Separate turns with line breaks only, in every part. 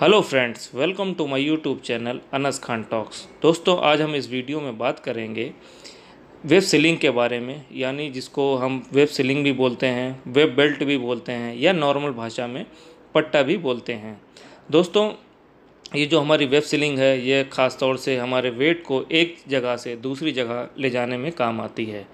Hello friends, welcome to my YouTube channel Anas Khan talks. दोस्तों, आज हम इस वीडियो में बात करेंगे वेब सीलिंग के बारे में, यानी जिसको हम वेब सीलिंग भी बोलते हैं, वेब बेल्ट भी बोलते हैं, या नॉर्मल भाषा में पट्टा भी बोलते हैं। दोस्तों, ये जो हमारी वेब सीलिंग है, ये ख़ास तौर से हमारे वेट को एक जगह से दूसरी जगह ले जाने में काम आती है।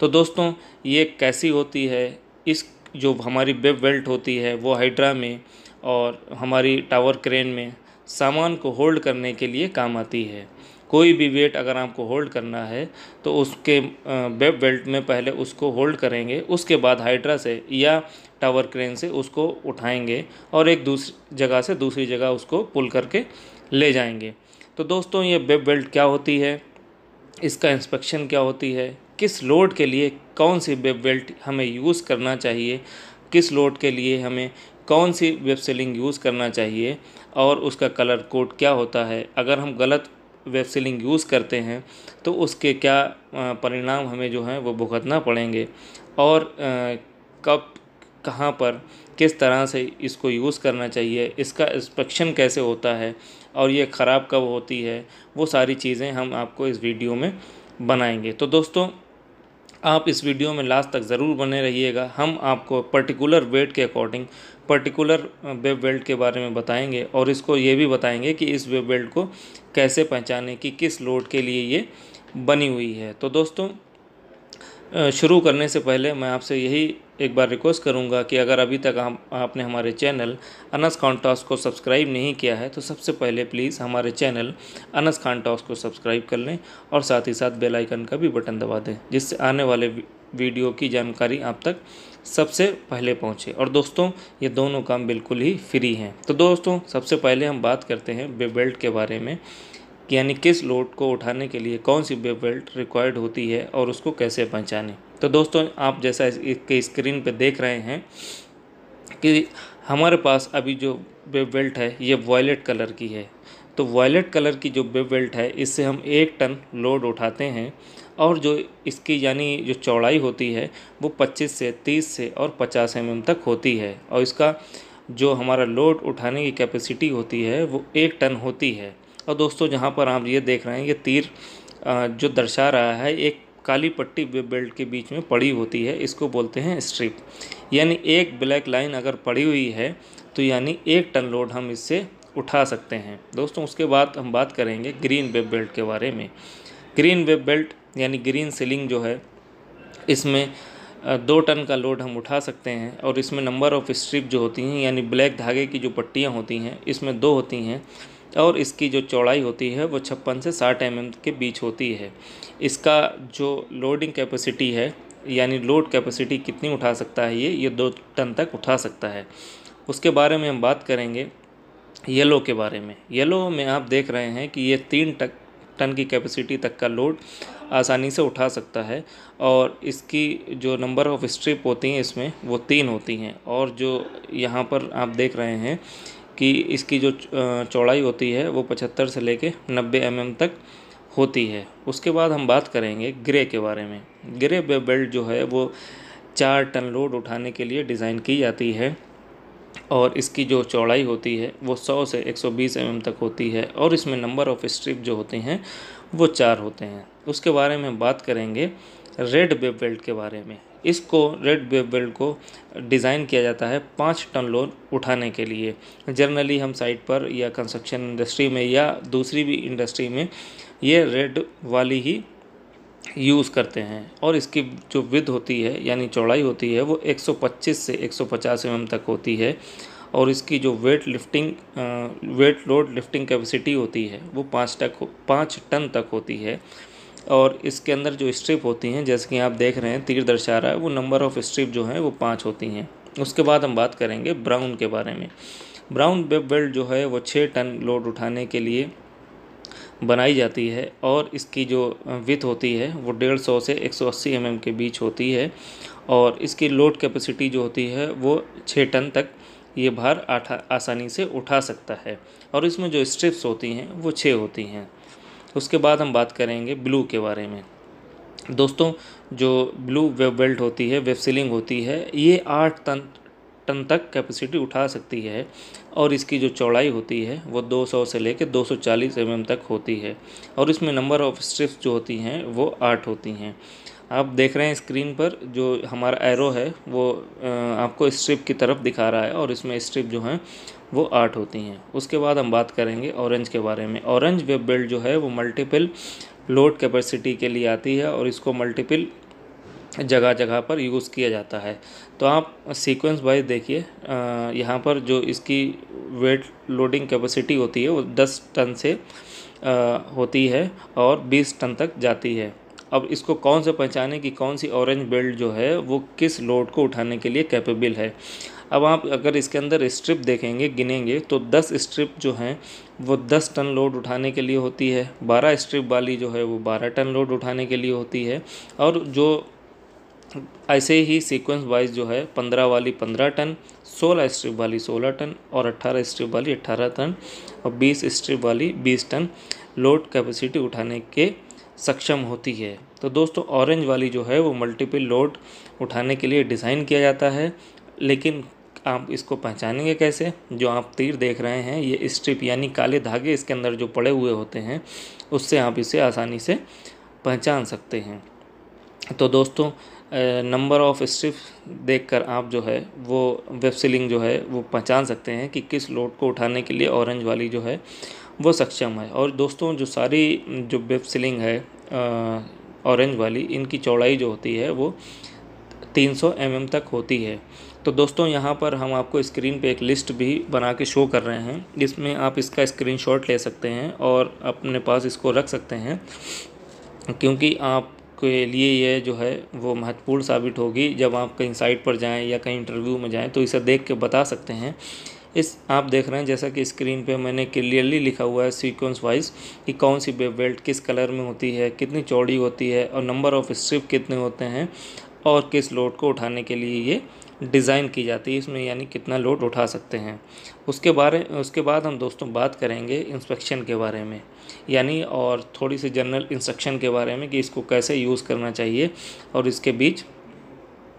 तो दोस्तों, ये कैसी होती है? इस जो हमारी वेब बेल्ट होती है, वो हाइड्रा में और हमारी टावर क्रेन में सामान को होल्ड करने के लिए काम आती है। कोई भी वेट अगर आपको होल्ड करना है तो उसके वेब बेल्ट में पहले उसको होल्ड करेंगे, उसके बाद हाइड्रा से या टावर क्रेन से उसको उठाएँगे और एक दूसरी जगह से दूसरी जगह उसको पुल करके ले जाएँगे। तो दोस्तों, ये वेब बेल्ट क्या होती है? इसका इंस्पेक्शन क्या होती है? किस लोड के लिए कौन सी वेब बेल्ट हमें यूज़ करना चाहिए? किस लोड के लिए हमें कौन सी वेब सीलिंग यूज़ करना चाहिए और उसका कलर कोड क्या होता है? अगर हम गलत वेब सीलिंग यूज़ करते हैं तो उसके क्या परिणाम हमें जो हैं वो भुगतना पड़ेंगे? और कब, कहाँ पर किस तरह से इसको यूज़ करना चाहिए? इसका इंस्पेक्शन कैसे होता है? और ये ख़राब कब होती है? वो सारी चीज़ें हम आपको इस वीडियो में बनाएँगे। तो दोस्तों, आप इस वीडियो में लास्ट तक ज़रूर बने रहिएगा। हम आपको पर्टिकुलर वेट के अकॉर्डिंग पर्टिकुलर वेब बेल्ट के बारे में बताएँगे और इसको ये भी बताएँगे कि इस वेब बेल्ट को कैसे पहचाने कि किस लोड के लिए ये बनी हुई है। तो दोस्तों शुरू करने से पहले मैं आपसे यही एक बार रिक्वेस्ट करूँगा कि अगर अभी तक आप, आपने हमारे चैनल अनस खान टॉस को सब्सक्राइब नहीं किया है तो सबसे पहले प्लीज़ हमारे चैनल अनस खान टॉस को सब्सक्राइब कर लें और साथ ही साथ बेल आइकन का भी बटन दबा दें, जिससे आने वाले वीडियो की जानकारी आप तक सबसे पहले पहुँचे। और दोस्तों, ये दोनों काम बिल्कुल ही फ्री हैं। तो दोस्तों, सबसे पहले हम बात करते हैं बेल्ट के बारे में, कि यानी किस लोड को उठाने के लिए कौन सी वेब बेल्ट रिक्वायर्ड होती है और उसको कैसे पहचानें। तो दोस्तों, आप जैसा इसके स्क्रीन पर देख रहे हैं कि हमारे पास अभी जो वेब बेल्ट है, ये वॉयलेट कलर की है। तो वॉयलेट कलर की जो वेब बेल्ट है, इससे हम एक टन लोड उठाते हैं और जो इसकी यानी जो चौड़ाई होती है, वो 25 से 30 से और 50 एम तक होती है और इसका जो हमारा लोड उठाने की कैपेसिटी होती है, वो एक टन होती है। और दोस्तों, जहाँ पर आप ये देख रहे हैं, ये तीर जो दर्शा रहा है, एक काली पट्टी वेब बेल्ट के बीच में पड़ी होती है, इसको बोलते हैं स्ट्रिप यानी एक ब्लैक लाइन अगर पड़ी हुई है तो यानी एक टन लोड हम इससे उठा सकते हैं। दोस्तों, उसके बाद हम बात करेंगे ग्रीन वेब बेल्ट के बारे में। ग्रीन वेब बेल्ट, यानी ग्रीन सीलिंग जो है, इसमें दो टन का लोड हम उठा सकते हैं और इसमें नंबर ऑफ़ स्ट्रिप जो होती हैं, यानी ब्लैक धागे की जो पट्टियाँ होती हैं, इसमें दो होती हैं और इसकी जो चौड़ाई होती है, वो छप्पन से साठ एम mm के बीच होती है। इसका जो लोडिंग कैपेसिटी है, यानी लोड कैपेसिटी कितनी उठा सकता है ये ये दो टन तक उठा सकता है। उसके बारे में हम बात करेंगे। येलो के बारे में। येलो में आप देख रहे हैं कि ये तीन टक, टन की कैपेसिटी तक का लोड आसानी से उठा सकता है और इसकी जो नंबर ऑफ़ स्ट्रिप होती हैं इसमें वो तीन होती हैं। और जो यहाँ पर आप देख रहे हैं कि इसकी जो चौड़ाई होती है वो पचहत्तर से लेके नब्बे एम तक होती है। उसके बाद हम बात करेंगे ग्रे के बारे में। ग्रे बेल्ट जो है वो चार टन लोड उठाने के लिए डिज़ाइन की जाती है। और इसकी जो चौड़ाई होती है वो 100 से 120 एम तक होती है और इसमें नंबर ऑफ़ स्ट्रिप जो होते हैं वो चार होते हैं। उसके बारे में बात करेंगे रेड वेब बेल्ट के बारे में। इसको रेड वेब बेल्ट को डिज़ाइन किया जाता है पाँच टन लोड उठाने के लिए। जनरली हम साइट पर या कंस्ट्रक्शन इंडस्ट्री में या दूसरी भी इंडस्ट्री में ये रेड वाली ही यूज़ करते हैं और इसकी जो विद होती है, यानी चौड़ाई होती है, वो 125 से 150 एम तक होती है और इसकी जो weight lifting weight load lifting capacity होती है, वो पाँच तक पाँच टन तक होती है और इसके अंदर जो स्ट्रिप होती हैं, जैसे कि आप देख रहे हैं, तीर दर्शा रहा है, वो नंबर ऑफ़ स्ट्रिप जो है, वो पाँच होती हैं। उसके बाद हम बात करेंगे ब्राउन के बारे में। ब्राउन वेब बेल्ट जो है, वो छः टन लोड उठाने के लिए बनाई जाती है और इसकी जो विथ होती है वो डेढ़ सौ से एक सौ अस्सी एम एम के बीच होती है और इसकी लोड कैपेसिटी जो होती है वो छः टन तक ये भार आसानी से उठा सकता है। और इसमें जो स्ट्रिप्स होती हैं वो छः होती हैं। उसके बाद हम बात करेंगे ब्लू के बारे में। दोस्तों, जो ब्लू वेब बेल्ट होती है वेब सीलिंग होती है, ये आठ टन टन तक कैपेसिटी उठा सकती है और इसकी जो चौड़ाई होती है, वो 200 से लेकर 240 सौ तक होती है। और इसमें नंबर ऑफ़ स्ट्रिप्स जो होती हैं, वो आठ होती हैं। आप देख रहे हैं स्क्रीन पर जो हमारा एरो है, वो आपको स्ट्रिप की तरफ़ दिखा रहा है और इसमें स्ट्रिप जो हैं, वो आठ होती हैं। उसके बाद हम बात करेंगे ऑरेंज के बारे में। ऑरेंज वेब बेल्ट जो है, वो मल्टीपल लोड कैपेसिटी के लिए आती है और इसको मल्टीपल जगह जगह पर यूज़ किया जाता है। तो आप सीक्वेंस वाइज देखिए यहाँ पर जो इसकी वेट लोडिंग कैपेसिटी होती है, वो 10 टन से होती है और 20 टन तक जाती है। अब इसको कौन से पहचाने कि कौन सी ऑरेंज बेल्ट जो है, वो किस लोड को उठाने के लिए कैपेबल है? अब आप अगर इसके अंदर स्ट्रिप देखेंगे, गिनेंगे तो 10 स्ट्रिप जो हैं, वो 10 टन लोड उठाने के लिए होती है। 12 स्ट्रिप वाली जो है, वो 12 टन लोड उठाने के लिए होती है। और जो ऐसे ही सीक्वेंस वाइज जो है, पंद्रह वाली पंद्रह टन, सोलह स्ट्रिप वाली सोलह टन और अट्ठारह स्ट्रिप वाली अट्ठारह टन और बीस स्ट्रिप वाली बीस टन लोड कैपेसिटी उठाने के सक्षम होती है। तो दोस्तों ऑरेंज वाली जो है, वो मल्टीपल लोड उठाने के लिए डिज़ाइन किया जाता है, लेकिन आप इसको पहचानेंगे कैसे? जो आप तीर देख रहे हैं, ये स्ट्रिप यानी काले धागे इसके अंदर जो पड़े हुए होते हैं, उससे आप इसे आसानी से पहचान सकते हैं। तो दोस्तों नंबर ऑफ़ स्ट्रिप देखकर आप जो है, वो वेब सीलिंग जो है, वो पहचान सकते हैं कि किस लोड को उठाने के लिए ऑरेंज वाली जो है, वो सक्षम है। और दोस्तों, जो सारी, जो वेब सीलिंग है ऑरेंज वाली, इनकी चौड़ाई जो होती है, वो 300 सौ mm तक होती है। तो दोस्तों, यहाँ पर हम आपको स्क्रीन पे एक लिस्ट भी बना के शो कर रहे हैं। जिसमें आप इसका स्क्रीनशॉट ले सकते हैं और अपने पास इसको रख सकते हैं, क्योंकि आप के लिए यह जो है वो महत्वपूर्ण साबित होगी। जब आप कहीं साइट पर जाएँ या कहीं इंटरव्यू में जाएँ तो इसे देख के बता सकते हैं। इस, आप देख रहे हैं, जैसा कि स्क्रीन पे मैंने क्लियरली लिखा हुआ है सीक्वेंस वाइज कि कौन सी वेब बेल्ट किस कलर में होती है, कितनी चौड़ी होती है, और नंबर ऑफ़ स्ट्रिप कितने होते हैं, और किस लोड को उठाने के लिए ये डिज़ाइन की जाती है, इसमें यानी कितना लोड उठा सकते हैं। उसके बारे, उसके बाद हम दोस्तों बात करेंगे इंस्पेक्शन के बारे में, यानी और थोड़ी सी जनरल इंस्ट्रक्शन के बारे में कि इसको कैसे यूज़ करना चाहिए और इसके बीच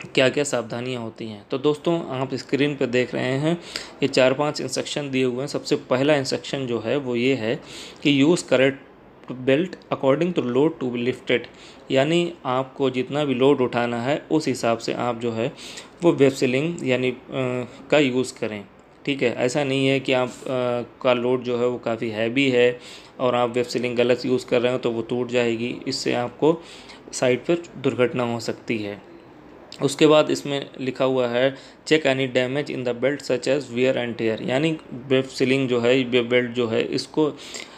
क्या क्या सावधानियाँ होती हैं। तो दोस्तों, आप स्क्रीन पर देख रहे हैं, ये चार पाँच इंस्ट्रक्शन दिए हुए हैं। सबसे पहला इंस्ट्रक्शन जो है, वो ये है कि use correct belt according to load to be lifted. यानी आपको जितना भी लोड उठाना है उस हिसाब से आप जो है वो वेब सीलिंग यानी का यूज़ करें। ठीक है? ऐसा नहीं है कि आप आ, का लोड जो है वो काफ़ी हैवी है और आप वेब सीलिंग गलत यूज़ कर रहे हो तो वो टूट जाएगी। इससे आपको साइड पर दुर्घटना हो सकती है। उसके बाद इसमें लिखा हुआ है check any damage in the belt such as wear and tear यानी वेब सीलिंग जो है वेब बेल्ट जो है इसको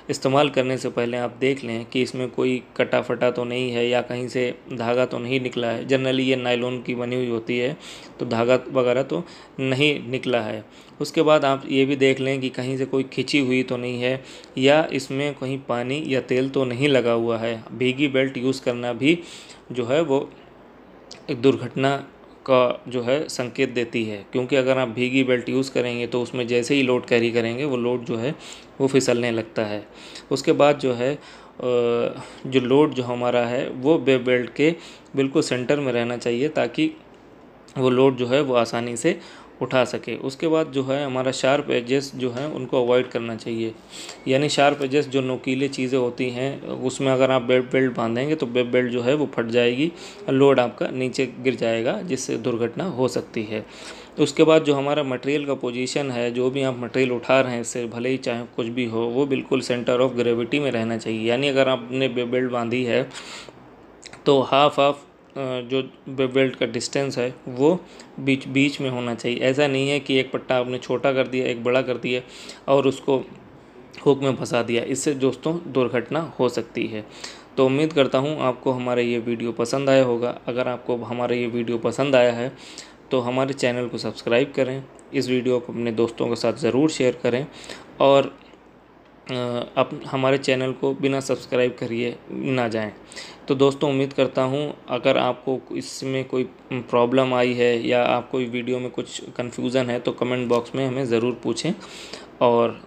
इस्तेमाल करने से पहले आप देख लें कि इसमें कोई कटा फटा तो नहीं है या कहीं से धागा तो नहीं निकला है। जनरली ये नायलॉन की बनी हुई होती है तो धागा वगैरह तो नहीं निकला है। उसके बाद आप ये भी देख लें कि कहीं से कोई खिंची हुई तो नहीं है, या इसमें कहीं पानी या तेल तो नहीं लगा हुआ है। भीगी बेल्ट यूज़ करना भी जो है वो एक दुर्घटना का जो है संकेत देती है। क्योंकि अगर आप भीगी बेल्ट यूज़ करेंगे तो उसमें जैसे ही लोड कैरी करेंगे, वो लोड जो है, वो फिसलने लगता है। उसके बाद जो है जो लोड जो हमारा है, वो बेल्ट के बिल्कुल सेंटर में रहना चाहिए ताकि वो लोड जो है, वो आसानी से उठा सके। उसके बाद जो है, हमारा शार्प एजेस जो है, उनको अवॉइड करना चाहिए। यानी शार्प एजेस जो नोकीले चीज़ें होती हैं, उसमें अगर आप बेल्ट बेल्ट बांधेंगे तो बेल्ट बेल्ट जो है, वो फट जाएगी लोड आपका नीचे गिर जाएगा, जिससे दुर्घटना हो सकती है। उसके बाद जो हमारा मटेरियल का पोजीशन है, जो भी आप मटेरियल उठा रहे हैं, इससे भले ही चाहे कुछ भी हो, वो बिल्कुल सेंटर ऑफ़ ग्रेविटी में रहना चाहिए। यानी अगर आपने बेल्ट बांधी है तो हाफ़ हाफ़ जो बेल्ट का डिस्टेंस है, वो बीच बीच में होना चाहिए। ऐसा नहीं है कि एक पट्टा आपने छोटा कर दिया, एक बड़ा कर दिया और उसको हुक में फंसा दिया। इससे दोस्तों दुर्घटना हो सकती है। तो उम्मीद करता हूँ आपको हमारा ये वीडियो पसंद आया होगा। अगर आपको हमारा ये वीडियो पसंद आया है तो हमारे चैनल को सब्सक्राइब करें। इस वीडियो को अपने दोस्तों के साथ ज़रूर शेयर करें और आप हमारे चैनल को बिना सब्सक्राइब करिए, ना जाएँ। तो दोस्तों, उम्मीद करता हूँ, अगर आपको इसमें कोई प्रॉब्लम आई है या आपको वीडियो में कुछ कन्फ्यूज़न है तो कमेंट बॉक्स में हमें ज़रूर पूछें और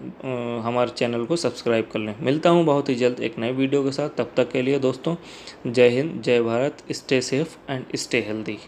हमारे चैनल को सब्सक्राइब कर लें। मिलता हूँ बहुत ही जल्द एक नए वीडियो के साथ। तब तक के लिए दोस्तों, जय हिंद, जय Bharat, stay safe and stay healthy.